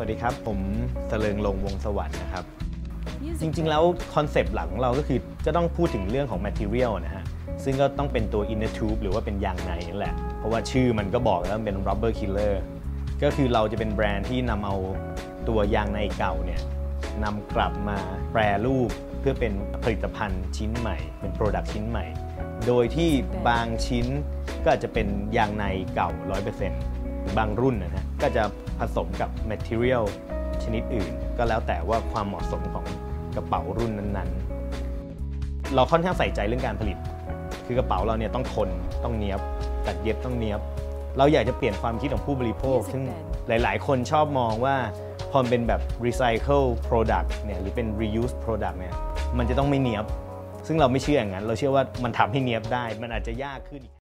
สวัสดีครับ ผมเสริงลงวงสวรรค์นะครับ จริงๆ แล้วคอนเซปต์หลักของเราก็คือจะต้องพูดถึงเรื่องของ material นะฮะ ซึ่งก็ต้องเป็นตัว inner tube หรือว่าเป็นยางในนั่นแหละ เพราะว่าชื่อมันก็บอกแล้วมันเป็น rubber killer ก็คือเราจะเป็นแบรนด์ที่นำเอาตัวยางในเก่าเนี่ยนำกลับมาแปรรูปเพื่อเป็นผลิตภัณฑ์ชิ้นใหม่ เป็น product ชิ้นใหม่ โดยที่บางชิ้นก็อาจจะเป็นยางในเก่า 100%บางรุ่นนะฮะก็จะผสมกับ material ชนิดอื่น ก็แล้วแต่ว่าความเหมาะสมของกระเป๋ารุ่นนั้นๆ เราค่อนข้างใส่ใจเรื่องการผลิต คือกระเป๋าเราเนี่ยต้องทนต้องเนี้ยบตัดเย็บต้องเนี้ยบ เราอยากจะเปลี่ยนความคิดของผู้บริโภค ซึ่งหลายๆ คนชอบมองว่าพอมันเป็นแบบ recycle product เนี่ยหรือเป็น reuse product เนี่ยมันจะต้องไม่เนี้ยบ ซึ่งเราไม่เชื่ออย่างนั้น เราเชื่อว่ามันทำให้เนี้ยบได้ มันอาจจะยากขึ้นอีก